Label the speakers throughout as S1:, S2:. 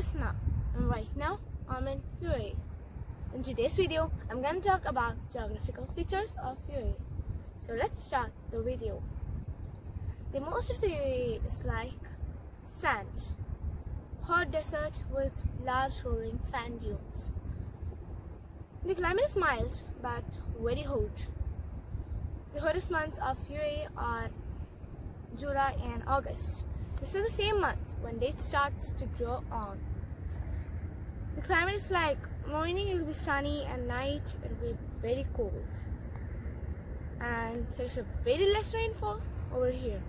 S1: Bisma and right now I'm in UAE. In today's video, I'm going to talk about geographical features of UAE. So let's start the video. The most of the UAE is like sand, hot desert with large rolling sand dunes. The climate is mild but very hot. The hottest months of UAE are July and August. This is the same month when date starts to grow on. The climate is like morning it will be sunny and night it will be very cold. And there's a very less rainfall over here.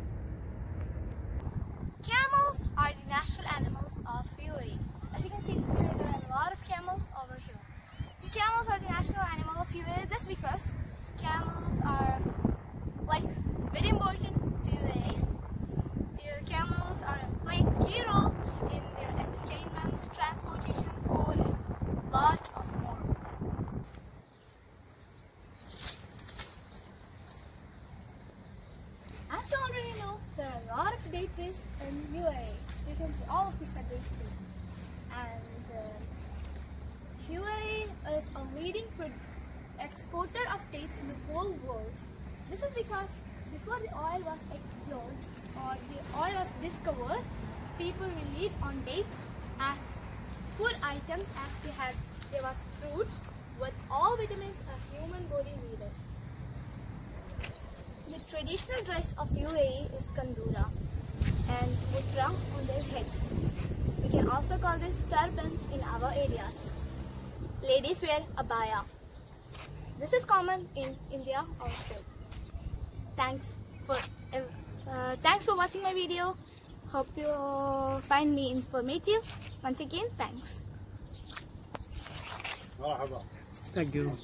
S1: Camels are the national animals of UAE. As you can see here there are a lot of camels over here. The camels are the national animal of UAE just because camels are like very important to UAE. Here camels are playing key role in their entertainment, transportation, food, and lot of more. As you already know, there are a lot of date trees in UAE. You can see all of these are trees. And uh, UAE is a leading exporter of dates in the whole world. This is because before the oil was explored or the oil was discovered, people relied on dates as food items as they had there was fruits with all traditional dress of UAE is kandura and ghutra on their heads. We can also call this turban in our areas. Ladies wear abaya. This is common in India also. Thanks for uh, thanks for watching my video. Hope you find me informative. Once again, thanks.
S2: Thank you.